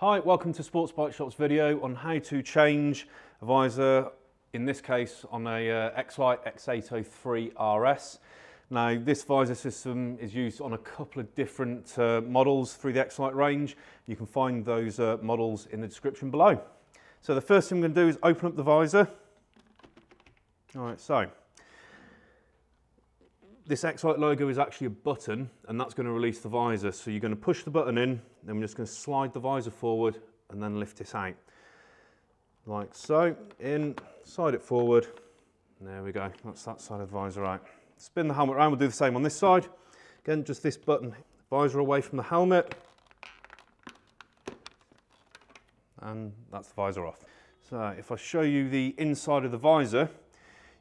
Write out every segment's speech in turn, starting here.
Hi, welcome to Sports Bike Shop's video on how to change a visor, in this case on a uh, X-Lite X803 RS. Now this visor system is used on a couple of different uh, models through the X-Lite range. You can find those uh, models in the description below. So the first thing I'm going to do is open up the visor. All right, so this X-Lite logo is actually a button and that's going to release the visor. So you're going to push the button in, then we're just going to slide the visor forward and then lift it out. Like so, in, slide it forward. There we go, that's that side of the visor out. Spin the helmet around, we'll do the same on this side. Again, just this button, visor away from the helmet. And that's the visor off. So if I show you the inside of the visor,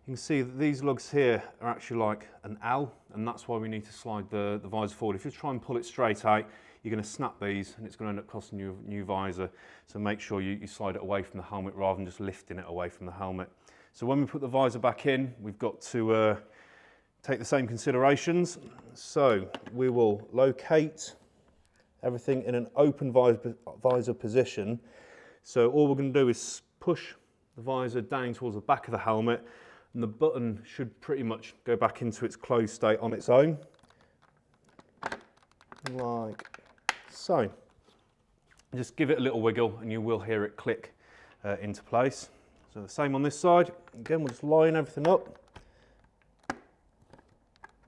you can see that these lugs here are actually like an L, and that's why we need to slide the, the visor forward. If you try and pull it straight out, you're going to snap these and it's going to end up costing you a new visor. So make sure you, you slide it away from the helmet rather than just lifting it away from the helmet. So when we put the visor back in, we've got to uh, take the same considerations. So we will locate everything in an open visor, visor position. So all we're going to do is push the visor down towards the back of the helmet and the button should pretty much go back into its closed state on its own, like so. Just give it a little wiggle and you will hear it click uh, into place. So the same on this side. Again, we'll just line everything up.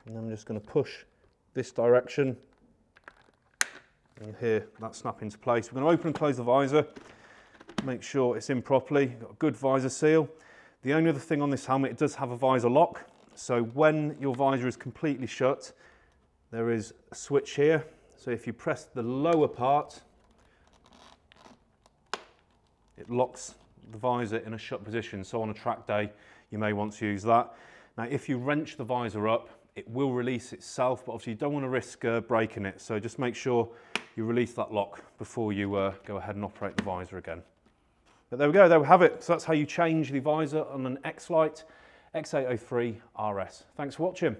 And I'm just going to push this direction. And hear that snap into place. We're going to open and close the visor. Make sure it's in properly. Got a good visor seal. The only other thing on this helmet, it does have a visor lock. So when your visor is completely shut, there is a switch here. So if you press the lower part, it locks the visor in a shut position. So on a track day, you may want to use that. Now, if you wrench the visor up, it will release itself, but obviously you don't want to risk uh, breaking it. So just make sure you release that lock before you uh, go ahead and operate the visor again. But there we go, there we have it. So that's how you change the visor on an X-Lite X803 RS. Thanks for watching.